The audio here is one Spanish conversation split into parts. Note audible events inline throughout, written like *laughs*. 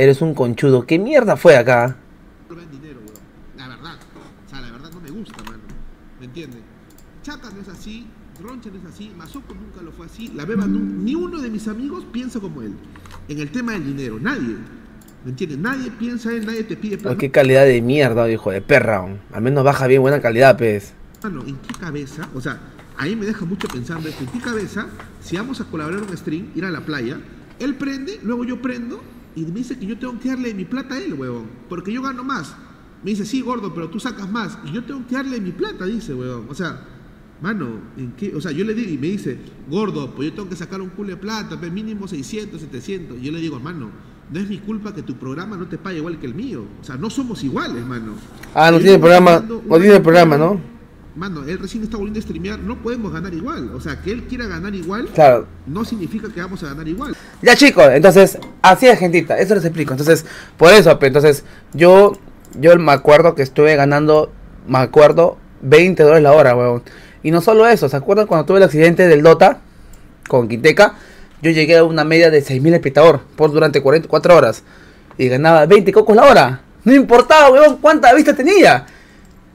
Eres un conchudo. ¿Qué mierda fue acá? dinero. La verdad. O sea, la verdad no me gusta, mano. ¿Me entiendes? Chata no es así, Roncha no es así, Mazoco nunca lo fue así, la Beba nu- ni uno de mis amigos piensa como él. En el tema del dinero, nadie. ¿Me entiendes? Nadie piensa en, nadie te pide plata. qué calidad de mierda, hijo de perra. Al menos baja bien buena calidad, pez. Mano, ¿en qué cabeza? O sea, ahí me deja mucho pensando esto. ¿En qué cabeza, si vamos a colaborar un stream, ir a la playa, él prende, luego yo prendo y me dice que yo tengo que darle mi plata a él, huevón? Porque yo gano más. Me dice, sí, gordo, pero tú sacas más. Y yo tengo que darle mi plata, dice, huevón. O sea, mano, ¿en qué? O sea, yo le digo y me dice, gordo, pues yo tengo que sacar un culo de plata, pues mínimo 600, 700. Y yo le digo, hermano, no es mi culpa que tu programa no te pague igual que el mío. O sea, no somos iguales, mano. Ah, no tiene programa. No tiene programa, ¿no? Mano, él recién está volviendo a streamear, no podemos ganar igual. O sea, que él quiera ganar igual Claro. no significa que vamos a ganar igual. Ya chicos, entonces, así es gentita, eso les explico. Entonces, por eso, entonces, yo, yo me acuerdo que estuve ganando, me acuerdo, 20 dólares la hora, weón. Y no solo eso, ¿se acuerdan cuando tuve el accidente del Dota con Quinteca? Yo llegué a una media de 6.000 espectador por durante 44 horas. Y ganaba 20 cocos la hora. No importaba, weón, cuánta vista tenía.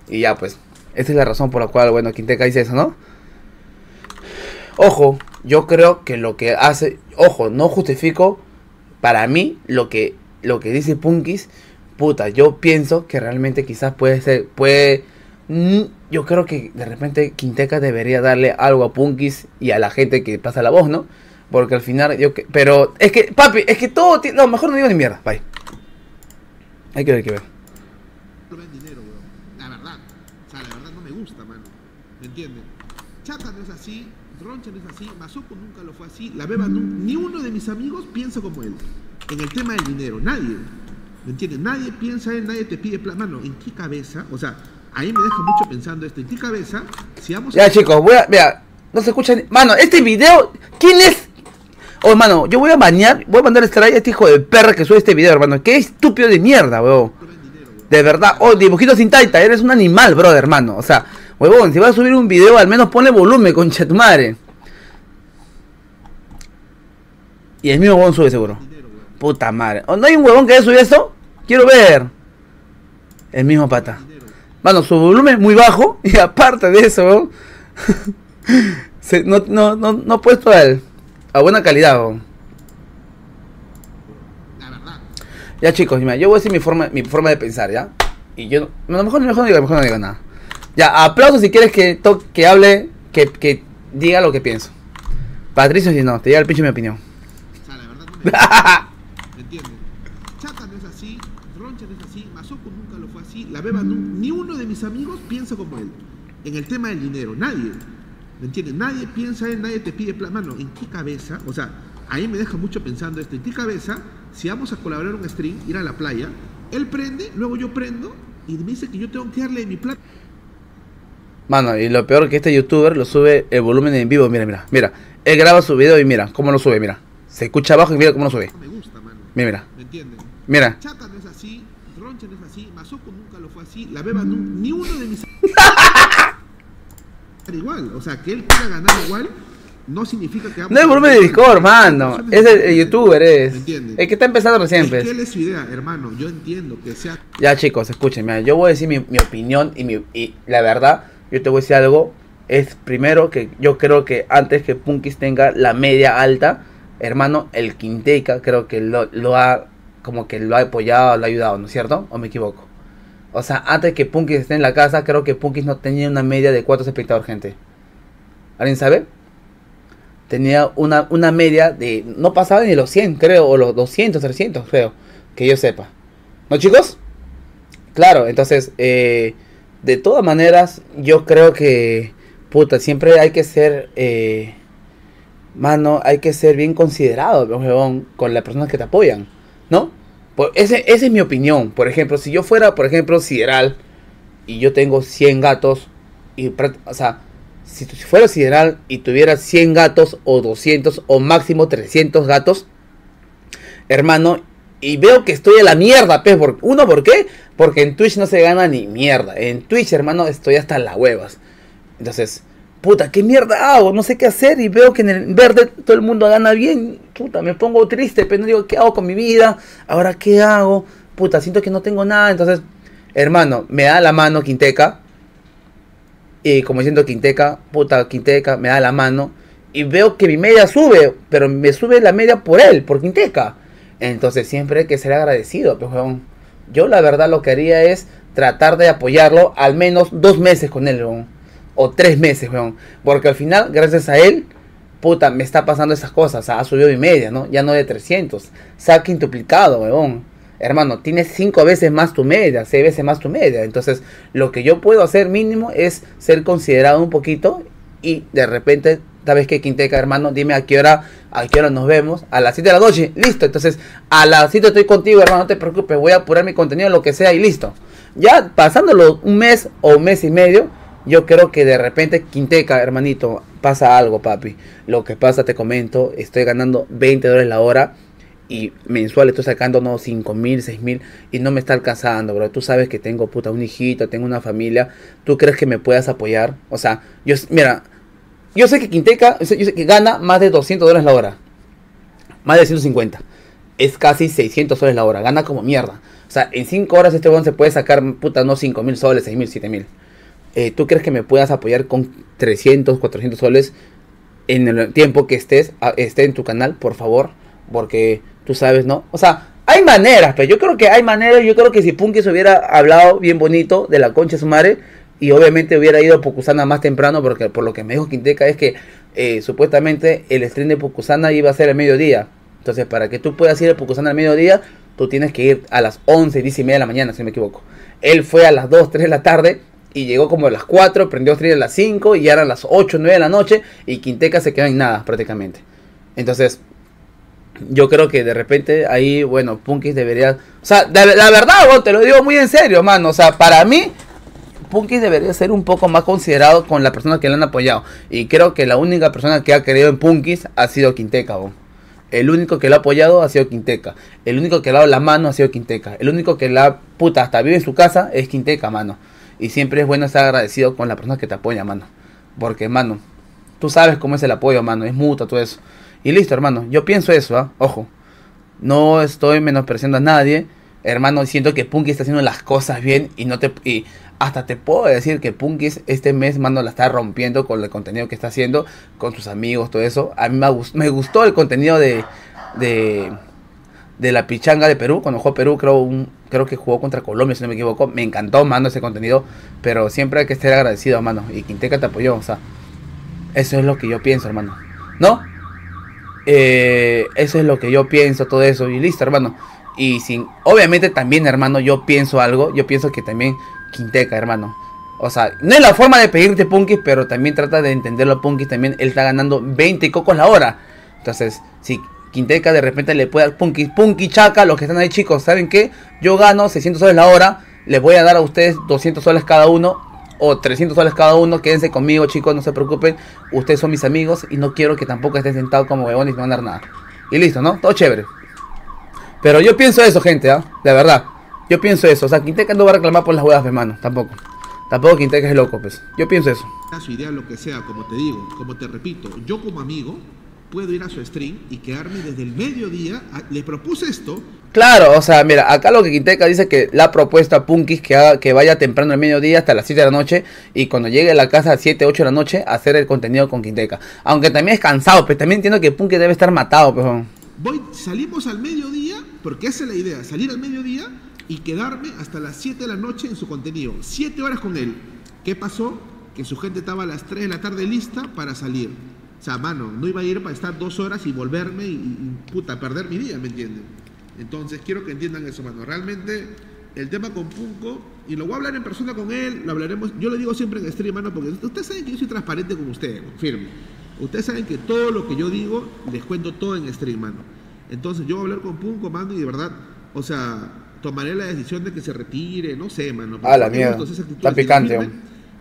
Y ya, pues, esa es la razón por la cual, bueno, Quinteca dice eso, ¿no? Ojo, yo creo que lo que hace, ojo, no justifico para mí lo que lo que dice Punkis, puta, yo pienso que realmente quizás puede ser puede mm, yo creo que de repente Quinteca debería darle algo a Punkis y a la gente que pasa la voz, ¿no? Porque al final yo pero es que papi, es que todo no, mejor no digo ni mierda, bye. Hay que ver, hay que ver. No ven dinero, weón. La verdad. O sea, la verdad no me gusta, mano. ¿Me entiendes? Chata no es así, Roncha no es así, Mazoco nunca lo fue así, la Beba nu- ni uno de mis amigos piensa como él. En el tema del dinero, nadie. ¿Me entiendes? Nadie piensa en, nadie te pide plata. Mano, ¿en qué cabeza? O sea, ahí me deja mucho pensando esto. ¿En qué cabeza? Si vamos Ya chicos, voy a, vea, no se escucha ni- Mano, este video, ¿quién es? Oh, mano, yo voy a bañar, voy a mandar este a este hijo de perra que sube este video, hermano. Qué estúpido de mierda, weón. De verdad, oh, dibujito sin taita, eres un animal, brother, hermano. O sea, huevón, si vas a subir un video, al menos ponle volumen, concha tu. Y el mismo huevón sube seguro. Puta madre. ¿O ¿No hay un huevón que haya subido esto? Quiero ver. El mismo pata. Mano, su volumen muy bajo. *laughs* Y aparte de eso, *laughs* se- no, no, no, no puesto al- a buena calidad, verdad. Ya chicos, yo voy a decir mi forma, mi forma de pensar, ¿ya? Y yo, no, mejor, mejor no diga, mejor no diga nada. Ya, aplauso si quieres que, to- que hable, que, que diga lo que pienso. Patricio, si no, te llega el pinche mi opinión. O sea, la verdad no me. *laughs* ¿Me entiendes? Chata no es así, Roncha no es así, Mazoco nunca lo fue así, la Beba nu- ni uno de mis amigos piensa como él. En el tema del dinero, nadie. ¿Me entiendes? Nadie piensa en, nadie te pide plata. Mano, ¿en qué cabeza? O sea, ahí me deja mucho pensando esto. ¿En qué cabeza, si vamos a colaborar un stream, ir a la playa, él prende, luego yo prendo y me dice que yo tengo que darle mi plata? Mano, y lo peor que este youtuber lo sube el volumen en vivo, mira, mira, mira. Él graba su video y mira cómo lo sube, mira. Se escucha abajo y mira cómo lo sube. No me gusta, mano. Mira, mira, ¿Me entiendes? mira. Chata no es así, Roncha no es así, Mazoco nunca lo fue así, la Beba nu- ni uno de mis *laughs* igual, o sea, que él quiera ganar igual no significa que No es volumen de. Discord, mano. Es el, youtuber, es. ¿Me entiendes? El que está empezando recién, Es pues. que él es su idea, hermano, yo entiendo que sea Ya chicos, escuchen, mira, yo voy a decir mi, mi opinión y, mi, y la verdad, yo te voy a decir algo, es primero que yo creo que antes que Punkis tenga la media alta, hermano, el Quinteca creo que lo, ha, como que lo ha apoyado, lo ha ayudado, ¿no es cierto? ¿O me equivoco? O sea, antes que Punkis esté en la casa, creo que Punkis no tenía una media de cuatro espectadores, gente. ¿Alguien sabe? Tenía una, una media de, no pasaba ni los 100, creo, o los 200, 300, creo, que yo sepa. ¿No, chicos? Claro, entonces, eh, de todas maneras, yo creo que, puta, siempre hay que ser, eh, mano, hay que ser bien considerado, huevón, con las personas que te apoyan, ¿no? Esa es mi opinión. Por ejemplo, si yo fuera, por ejemplo, sideral, y yo tengo 100 gatos, o sea, si si fuera sideral y tuviera 100 gatos, o 200, o máximo 300 gatos, hermano, y veo que estoy a la mierda, pues, por, uno, ¿por qué? Porque en Twitch no se gana ni mierda. En Twitch, hermano, estoy hasta las huevas. Entonces, puta, ¿qué mierda hago? No sé qué hacer y veo que en el verde todo el mundo gana bien. puta, me pongo triste, pero no digo, ¿qué hago con mi vida? Ahora, ¿qué hago? Puta, siento que no tengo nada, entonces, hermano, me da la mano Quinteca, y como diciendo Quinteca, puta, Quinteca, me da la mano, y veo que mi media sube, pero me sube la media por él, por Quinteca. Entonces siempre hay que ser agradecido, pues, weón. Yo la verdad lo que haría es tratar de apoyarlo al menos dos meses con él, weón. O tres meses, weón. Porque al final, gracias a él, puta, me está pasando esas cosas. ha subido mi media, ¿no? Ya no de 300. Se ha quintuplicado, weón. Hermano, tienes cinco veces más tu media, seis veces más tu media. Entonces, lo que yo puedo hacer mínimo es ser considerado un poquito y de repente ¿sabes qué, Quinteca, hermano? Dime a qué hora, a qué hora nos vemos. A las 7 de la noche, listo. Entonces, a las 7 estoy contigo, hermano, no te preocupes. Voy a apurar mi contenido, lo que sea, y listo. Ya pasándolo un mes o un mes y medio, yo creo que de repente, Quinteca, hermanito, pasa algo, papi. Lo que pasa, te comento, estoy ganando 20 dólares la hora. Y mensual estoy sacando no 5 mil, 6 mil y no me está alcanzando, bro. Tú sabes que tengo puta un hijito, tengo una familia. ¿Tú crees que me puedas apoyar? O sea, yo, mira, yo sé que Quinteca yo sé que gana más de 200 dólares la hora. Más de 150. Es casi 600 soles la hora. Gana como mierda. O sea, en 5 horas este weón se puede sacar, puta, no 5 mil soles, 6 mil, 7 mil. Eh, ¿Tú crees que me puedas apoyar con 300, 400 soles en el tiempo que estés esté en tu canal, por favor? Porque tú sabes, ¿no? O sea, hay maneras, pero yo creo que hay maneras. Yo creo que si Punkis hubiera hablado bien bonito de la concha de su madre, y obviamente hubiera ido a Pucusana más temprano porque por lo que me dijo Quinteca es que eh, supuestamente el stream de Pucusana iba a ser al mediodía. Entonces para que tú puedas ir a Pucusana al mediodía, tú tienes que ir a las 11, 10 y media de la mañana, si no me equivoco. Él fue a las 2, 3 de la tarde y llegó como a las 4, prendió stream a las 5 y ya eran las 8, 9 de la noche y Quinteca se quedó en nada prácticamente. Entonces, yo creo que de repente ahí, bueno, Punkis debería... O sea, la, verdad, te lo digo muy en serio, mano. O sea, para mí, Punky debería ser un poco más considerado con la persona que le han apoyado. Y creo que la única persona que ha creído en Punkis ha sido Quinteca. El único que lo ha apoyado ha sido Quinteca. El único que le ha dado la mano ha sido Quinteca. El único que la puta hasta vive en su casa es Quinteca, mano. Y siempre es bueno estar agradecido con la persona que te apoya, mano. Porque, mano, tú sabes cómo es el apoyo, mano. Es mutuo, todo eso. Y listo, hermano. Yo pienso eso, ¿ah? Ojo. No estoy menospreciando a nadie. Hermano, siento que Punky está haciendo las cosas bien y no te... Y hasta te puedo decir que Punkis este mes, mano, la está rompiendo con el contenido que está haciendo, con sus amigos, todo eso. A mí me, gustó el contenido de, de, de, la pichanga de Perú. Cuando jugó Perú, creo, un, creo que jugó contra Colombia, si no me equivoco. Me encantó, mano, ese contenido. Pero siempre hay que estar agradecido, mano. Y Quinteca te apoyó, o sea. Eso es lo que yo pienso, hermano. ¿No? Eh, eso es lo que yo pienso, todo eso. Y listo, hermano. Y sin, obviamente también, hermano, yo pienso algo. Yo pienso que también Quinteca, hermano. O sea, no es la forma de pedirte Punkis, pero también trata de entenderlo Punkis. También él está ganando 20 cocos la hora. Entonces, si Quinteca de repente le puede dar Punkis, Punky, Chaca, los que están ahí chicos, ¿saben qué? Yo gano 600 soles la hora. Les voy a dar a ustedes 200 soles cada uno. O 300 soles cada uno. Quédense conmigo, chicos, no se preocupen. Ustedes son mis amigos y no quiero que tampoco estén sentados como huevones y no van a dar nada. Y listo, ¿no? Todo chévere. Pero yo pienso eso, gente, ¿ah? De verdad. Yo pienso eso. O sea, Quinteca no va a reclamar por las huevas, hermano. Tampoco. Tampoco Quinteca es loco, pues. Yo pienso eso. A su idea, lo que sea, como te digo, como te repito, yo como amigo puedo ir a su stream y quedarme desde el mediodía. le propuse esto. Claro, o sea, mira, acá lo que Quinteca dice que la propuesta a Punkis que, haga, que vaya temprano al mediodía hasta las 7 de la noche y cuando llegue a la casa a 7, 8 de la noche hacer el contenido con Quinteca. Aunque también es cansado, pero pues, también entiendo que Punkis debe estar matado, pues. Voy, salimos al mediodía, porque esa es la idea, salir al mediodía y quedarme hasta las 7 de la noche en su contenido. 7 horas con él. ¿Qué pasó? Que su gente estaba a las 3 de la tarde lista para salir. O sea, mano, no iba a ir para estar dos horas y volverme y, puta, perder mi día, ¿me entienden? Entonces, quiero que entiendan eso, mano. Realmente, el tema con Punco, y lo voy a hablar en persona con él, lo hablaremos, yo lo digo siempre en stream, mano, porque ustedes saben que yo soy transparente con ustedes, firme. Ustedes saben que todo lo que yo digo, les cuento todo en stream, mano. Entonces, yo voy a hablar con Punco, mano, y de verdad, o sea, tomaré la decisión de que se retire, no sé, mano. Ah, la mierda. Está picante,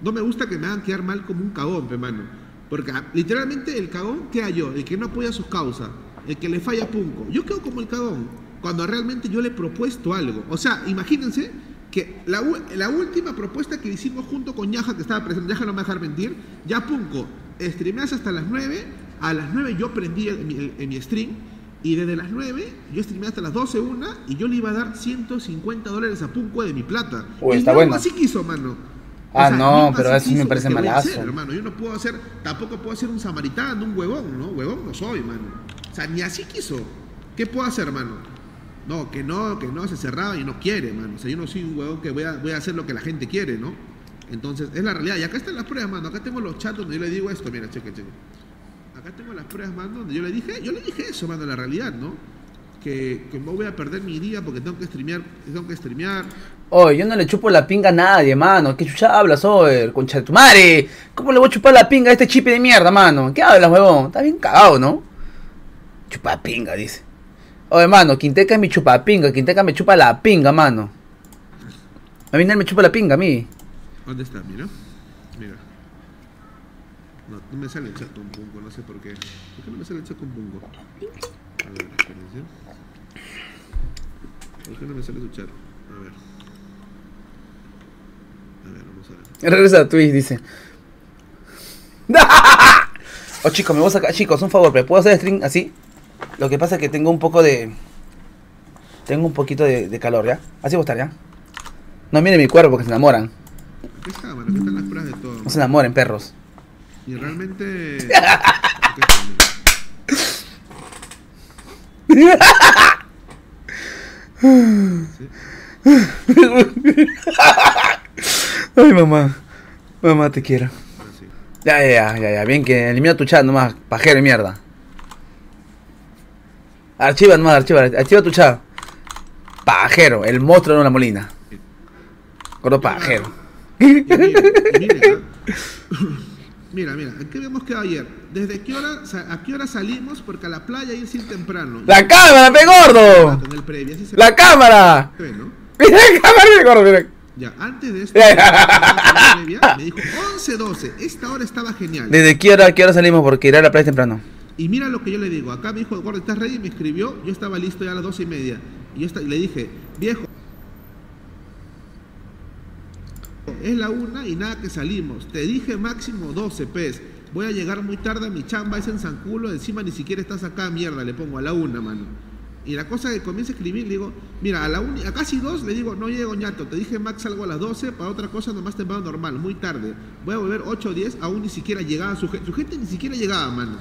No me gusta que me hagan quedar mal como un cagón, hermano. Porque ah, literalmente el cagón, ¿qué hay yo? El que no apoya sus causas, el que le falla a Punco. Yo quedo como el cagón cuando realmente yo le he propuesto algo. O sea, imagínense que la, última propuesta que hicimos junto con Yaja, que estaba presente, Yaja no me va a dejar mentir, ya Punco, streameas hasta las 9, a las 9 yo prendí en mi, en mi stream Y desde las 9, yo streamé hasta las 12 una y yo le iba a dar 150 dólares a Punco de mi plata. Uy, y está bueno. así quiso, mano. Ah, no, pero así así me parece ¿qué voy a malazo. hacer, hermano? Yo no puedo hacer, tampoco puedo ser un samaritano, un huevón, ¿no? Huevón no soy, mano. O sea, ni así quiso. ¿Qué puedo hacer, hermano? No, que no, que no, se cerraba y no quiere, mano. O sea, yo no soy un huevón que voy a, voy a hacer lo que la gente quiere, ¿no? Entonces, es la realidad. Y acá están las pruebas, mano. Acá tengo los chats donde yo le digo esto. Mira, cheque, cheque. Acá tengo las pruebas, mano, donde yo le dije, yo le dije eso, mano, la realidad, ¿no? Que, que no voy a perder mi día porque tengo que streamear, tengo que streamear. Oye, yo no le chupo la pinga a nadie, mano. ¿Qué chucha hablas, oye? Concha de tu madre. ¿Cómo le voy a chupar la pinga a este chipe de mierda, mano? ¿Qué hablas, huevón? Está bien cagado, ¿no? Chupa pinga, dice. Oye, mano, Quinteca es mi chupa pinga. Quinteca me chupa la pinga, mano. A mí nadie me chupa la pinga, a mí. ¿Dónde está? Mira. Mira. No, no me sale el chat con Pungo, no sé por qué. ¿Por qué no me sale el chat con Pungo? A ver, espérense. ¿Por qué no me sale su chat? A ver. A ver, vamos a ver. Regresa a Twitch, dice. *laughs* Oh, chicos, me voy a sacar. Chicos, un favor, ¿me puedo hacer stream así? Lo que pasa es que tengo un poco de. Tengo un poquito de, de calor, ¿ya? Así voy a estar, ¿ya? No miren mi cuerpo, que se enamoran. Aquí está, mano, aquí están las pruebas de todo. No se enamoren, perros. Y realmente. Sí, *laughs* Ay, mamá. Mamá, te quiero. sí. Ya, ya, ya, ya. Bien que elimina tu chat nomás. Pajero de mierda. Archiva nomás, archiva. Archiva tu chat. Pajero, el monstruo de una molina. Gordo pajero. Y *laughs* mira, mira, mira, ¿en qué habíamos quedado ayer? ¿Desde qué hora, a qué hora salimos? Porque a la playa ir sin temprano. ¡La cámara, pe gordo! Previo, así se ¡La cámara! ve, ¿no? ¡Mira *laughs* la cámara, pe gordo! Mira. Ya, antes de esto, *laughs* previa, me dijo 11, 12, esta hora estaba genial. ¿Desde qué hora, qué hora salimos? Porque iré a la playa temprano. Y mira lo que yo le digo, acá me dijo, Gordo, ¿estás ready? Me escribió, yo estaba listo ya a las 12 y media. Y, yo le dije, viejo, es la una y nada que salimos. Te dije máximo 12, pes. Voy a llegar muy tarde a mi chamba, es en San Culo, encima ni siquiera estás acá, mierda, le pongo a la una, mano. Y la cosa que comienza a escribir, le digo, mira, a la una, a casi dos, le digo, no llego ñato, te dije max algo a las 12, para otra cosa nomás temprano normal, muy tarde. Voy a volver 8 o 10, aún ni siquiera llegaba su gente, su gente ni siquiera llegaba, mano.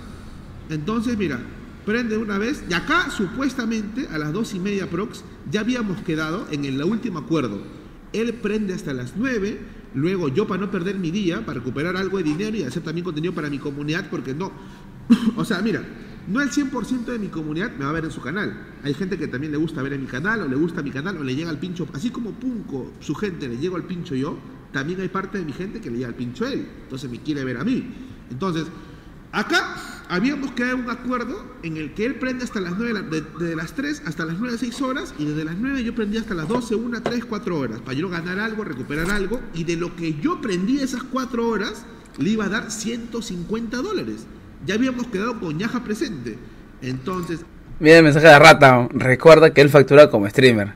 Entonces, mira, prende una vez, y acá supuestamente a las dos y media prox ya habíamos quedado en el último acuerdo. Él prende hasta las 9, luego yo para no perder mi día, para recuperar algo de dinero y hacer también contenido para mi comunidad, porque no, *laughs* o sea, mira, no el 100% de mi comunidad me va a ver en su canal. Hay gente que también le gusta ver en mi canal, o le gusta mi canal, o le llega al pincho, así como Punco, su gente le llega al pincho yo, también hay parte de mi gente que le llega al pincho él, entonces me quiere ver a mí. Entonces, Acá habíamos quedado en un acuerdo en el que él prende hasta las 9, de, desde las 3 hasta las 9, 6 horas, y desde las 9 yo prendía hasta las 12, 1, 3, 4 horas, para yo ganar algo, recuperar algo, y de lo que yo prendí esas 4 horas, le iba a dar 150 dólares. Ya habíamos quedado con ñaja presente. Entonces, Mira el mensaje de rata. Recuerda que él factura como streamer.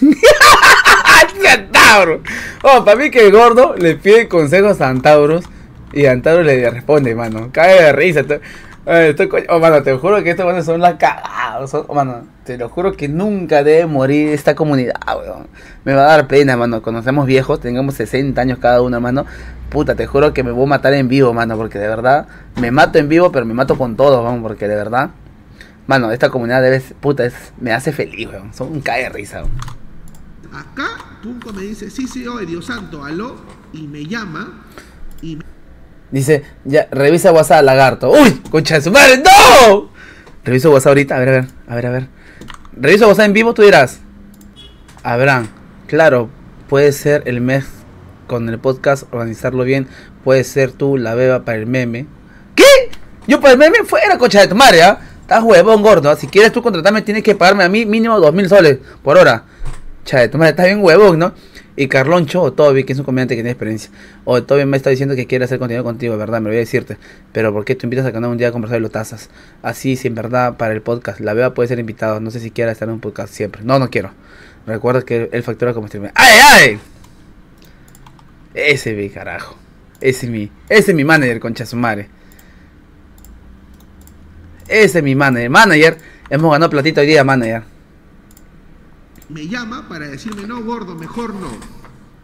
*laughs* Antauro. Oh, para mí que el gordo le pide consejos a Antauros y Antauro le responde, mano. Cae de risa. Eh, estoy oh, mano, te juro que estos manos son las cagadas. oh, mano, te lo juro que nunca debe morir esta comunidad, weón. Me va a dar pena, mano. Cuando seamos viejos, tengamos 60 años cada uno, mano. Puta, te juro que me voy a matar en vivo, mano. Porque de verdad, me mato en vivo, pero me mato con todos, vamos. Porque de verdad, Mano, esta comunidad debe puta, es, me hace feliz, weón. Son un cae de risa, weón. acá Punco me dice, sí, sí, oye, Dios santo, aló, y me llama, Dice, ya, revisa WhatsApp, lagarto. ¡Uy! ¡Concha de su madre! ¡No! Reviso WhatsApp ahorita, a ver, a ver, a ver, a ver. Reviso WhatsApp en vivo, tú dirás. Abraham, claro, puede ser el mes con el podcast, organizarlo bien. Puede ser tú la beba para el meme. ¿Qué? Yo para el meme fuera, concha de tu madre, ¿ah? Estás huevón gordo. ¿ah? Si quieres tú contratarme, tienes que pagarme a mí mínimo dos mil soles por hora. Cha de tu madre, estás bien huevón, ¿no? Y Carloncho o Toby, que es un comediante que tiene experiencia. O Toby me está diciendo que quiere hacer contenido contigo, ¿verdad? Me lo voy a decirte. Pero ¿por qué tú invitas a canal un día a conversar de los tazas? Así, si en verdad, para el podcast, la beba puede ser invitado. No sé si quiera estar en un podcast siempre. No, no quiero. Recuerda que él factura como streamer. ¡Ay, ay! Ese mi carajo. Ese es mi, ese es mi manager, concha su madre. Ese es mi manager. Manager Hemos ganado platito hoy día, ya. Me llama para decirme, no, gordo, mejor no.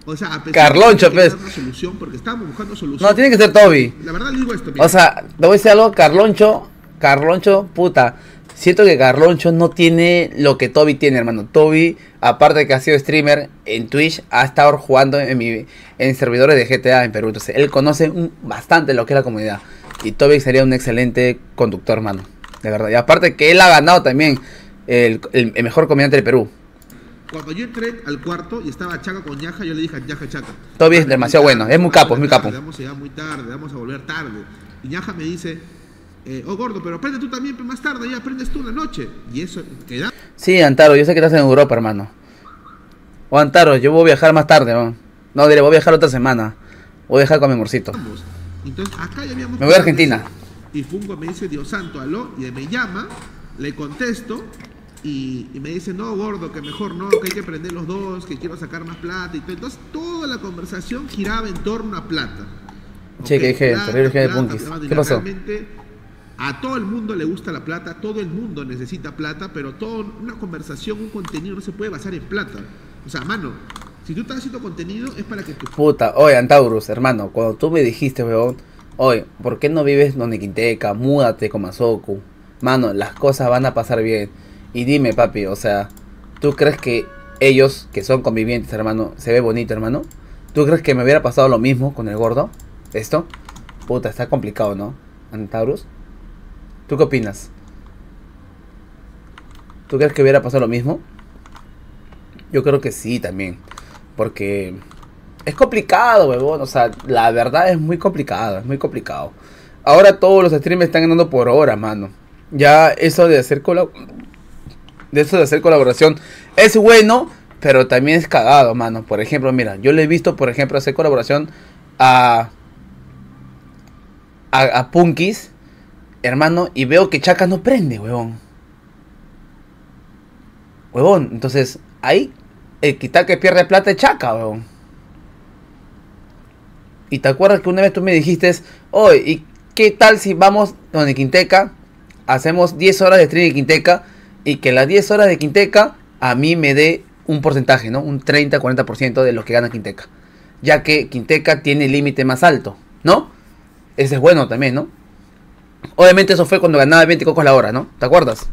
O sea, a pesar de que pues. una solución, porque estábamos buscando solución. No, tiene que ser Toby. La verdad digo esto, mira. O sea, te voy a decir algo, Carloncho, Carloncho, puta. Siento que Carloncho no tiene lo que Toby tiene, hermano. Toby, aparte de que ha sido streamer en Twitch, ha estado jugando en, mi, en servidores de GTA en Perú. Entonces, él conoce un- bastante lo que es la comunidad. Y Toby sería un excelente conductor, hermano. De verdad. Y aparte que él ha ganado también el, el- el mejor comediante de Perú. Cuando yo entré al cuarto y estaba Chaca con Yaja, yo le dije a Yaja Chaca. Es "Vamos demasiado bueno, es muy capo, es muy capo. Vamos a llegar muy tarde, vamos a volver tarde. Y Yaja me dice, eh, oh gordo, pero aprende tú también más tarde, ya aprendes tú en la noche. Y eso queda. Sí, Antaro, yo sé que estás en Europa, hermano. O Antaro, yo voy a viajar más tarde, ¿no? No, diré, voy a viajar otra semana. Voy a viajar con mi amorcito. Entonces acá ya habíamos. Me voy a Argentina. Y Funko me dice, Dios santo, aló, y me llama, le contesto. Y, y me dice, no, gordo, que mejor no, que hay que aprender los dos, que quiero sacar más plata y todo. Entonces, toda la conversación giraba en torno a plata. Che, que dije, terrible punkis. ¿Qué pasó? Realmente, a todo el mundo le gusta la plata, todo el mundo necesita plata, pero toda una conversación, un contenido no se puede basar en plata. O sea, mano, si tú estás haciendo contenido es para que tu Puta, oye, Antaurus, hermano, cuando tú me dijiste, weón, oye, ¿por qué no vives donde Quinteca? Múdate con Mazoku. Mano, las cosas van a pasar bien. Y dime, papi, o sea, ¿tú crees que ellos, que son convivientes, hermano, se ve bonito, hermano? ¿Tú crees que me hubiera pasado lo mismo con el gordo? ¿Esto? Puta, está complicado, ¿no? Antaurus. ¿Tú qué opinas? ¿Tú crees que hubiera pasado lo mismo? Yo creo que sí también. Porque es complicado, huevón. O sea, la verdad es muy complicado, es muy complicado. Ahora todos los streamers están ganando por hora, mano. Ya eso de hacer colab- de eso de hacer colaboración es bueno, pero también es cagado, mano. Por ejemplo, mira, yo le he visto, por ejemplo, hacer colaboración a a, a Punkis, hermano, y veo que Chaka no prende, huevón. Huevón, entonces ahí el quitar que pierde plata es Chaka, huevón. Y te acuerdas que una vez tú me dijiste, oye, ¿y qué tal si vamos donde Quinteca? Hacemos 10 horas de stream de Quinteca y que las 10 horas de Quinteca a mí me dé un porcentaje, ¿no? Un 30-40% de lo que gana Quinteca. Ya que Quinteca tiene el límite más alto, ¿no? Ese es bueno también, ¿no? Obviamente eso fue cuando ganaba 20 cocos la hora, ¿no? ¿Te acuerdas?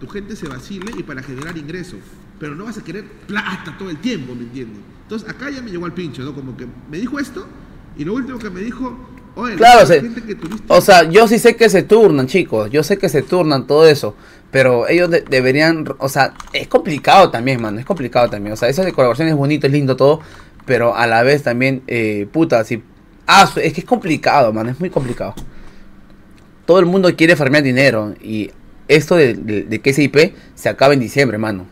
tu gente se vacile y para generar ingresos. Pero no vas a querer plata todo el tiempo, ¿me entiendes? Entonces acá ya me llegó al pincho, ¿no? Como que me dijo esto y lo último que me dijo, oye, Claro, se- que O sea, yo sí sé que se turnan, chicos. Yo sé que se turnan todo eso. Pero ellos de- deberían. O sea, es complicado también, mano. Es complicado también. O sea, eso de colaboración es bonito, es lindo todo. Pero a la vez también, eh, puta, si. Ah, es que es complicado, mano. Es muy complicado. Todo el mundo quiere farmear dinero. Y esto de, de, de KCIP se acaba en diciembre, mano.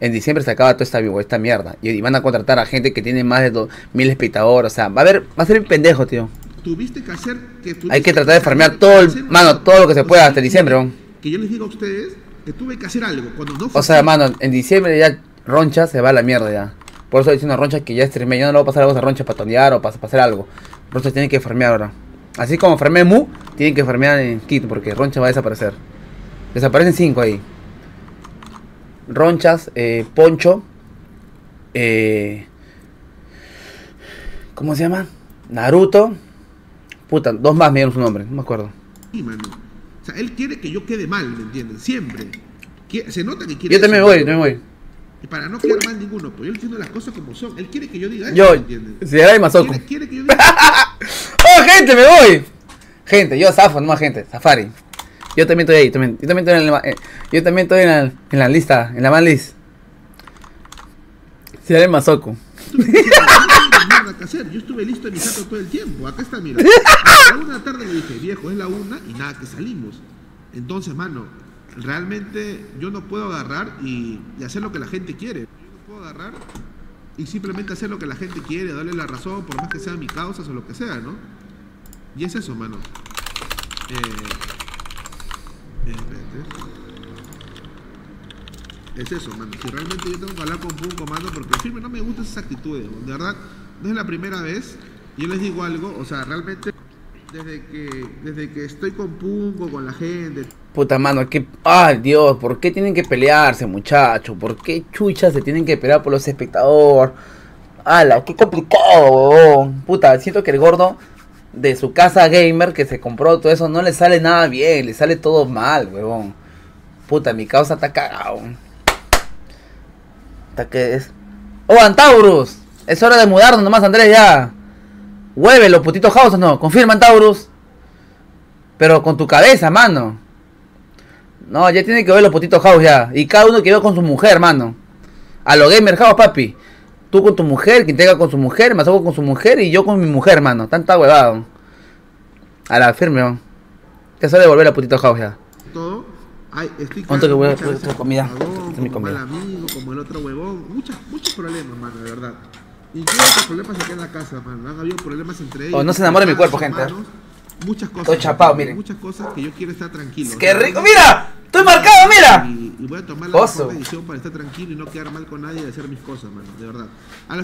En diciembre se acaba toda esta, esta mierda. Y, y van a contratar a gente que tiene más de dos mil espectadores. O sea, va a haber. Va a ser un pendejo, tío. Tuviste que hacer que tuviste Hay que tratar de farmear todo el- mano, todo lo que se pueda hasta diciembre, ¿no? Que yo les digo a ustedes que tuve que hacer algo. Cuando no O sea, mano, en diciembre ya Roncha se va a la mierda ya. Por eso diciendo a Roncha que ya streamé, ya no le va a pasar algo a Roncha para tonear o para, para hacer algo. Roncha tiene que farmear ahora. Así como farmea en Mu, tienen que farmear en Kit porque Roncha va a desaparecer. Desaparecen cinco ahí. Ronchas, eh, Poncho, eh, ¿cómo se llama? Naruto. Puta, dos más me dieron su nombre, no me acuerdo. Sí, mano. O sea, él quiere que yo quede mal, ¿me entienden? Siempre. Se nota que quiere Yo también eso, voy, yo también voy. Y para no quedar mal ninguno, pues yo entiendo las cosas como son. Él quiere que yo diga eso, Yo, ¿me entienden? si era de Mazoku. Quiere, quiere que yo *laughs* diga ¡Oh, gente, me voy! Gente, yo zafo, no más gente, Safari. Yo también estoy ahí, también, yo también estoy en la, eh, yo también estoy en la, en la lista, en la man list. Si era el Mazoku. *laughs* Tú me dices, "No tengo nada que hacer. Yo estuve listo en mi jato todo el tiempo. Acá está, mira. *laughs* A la una de la tarde le dije, viejo, es la una y nada que salimos. Entonces, mano, realmente yo no puedo agarrar y, y hacer lo que la gente quiere. Yo no puedo agarrar y simplemente hacer lo que la gente quiere, darle la razón, por más que sean mis causas o lo que sea, ¿no? Y es eso, mano. Eh, eh. Es eso, mano. Si realmente yo tengo que hablar con un comando, porque firme no me gustan esas actitudes. De verdad, no es la primera vez. Yo les digo algo, o sea, realmente desde que, desde que estoy con Pungo, con la gente. Puta mano, que. Ay Dios, ¿por qué tienen que pelearse, muchachos? ¿Por qué chuchas se tienen que pelear por los espectadores? ¡Hala! ¡Qué complicado, huevón! Puta, siento que el gordo de su casa gamer que se compró todo eso no le sale nada bien, le sale todo mal, huevón. Puta, mi causa está cagado. ¿Hasta qué es? ¡Oh, Antaurus! Es hora de mudarnos nomás, Andrés, ya. Hueve los putitos house o no. Confirma, Antaurus. Pero con tu cabeza, mano. No, ya tiene que ver los putitos house ya. Y cada uno que va con su mujer, mano. A lo gamer house, papi. Tú con tu mujer, quien tenga con su mujer, Masago con su mujer y yo con mi mujer, mano. Tanta huevada. A la firme, ¿no? Ya sale volver a putito house ya. Todo. Ay, estoy ¿Cuánto que voy a- hacer comida? como mi como comida. mal amigo, como el otro huevón. Muchas, muchos problemas, mano, de verdad. Incluso los problemas en la casa. Han habido problemas entre ellos. Oh, no se enamore mi cuerpo, gente. Muchas cosas. Estoy chapado, miren. Muchas cosas que yo quiero estar tranquilo. ¡Qué o sea, rico! ¡Mira! ¡Estoy marcado, mira! Y, y voy a tomar la Oso. mejor decisión para estar tranquilo y no quedar mal con nadie y hacer mis cosas, mano, de verdad. A la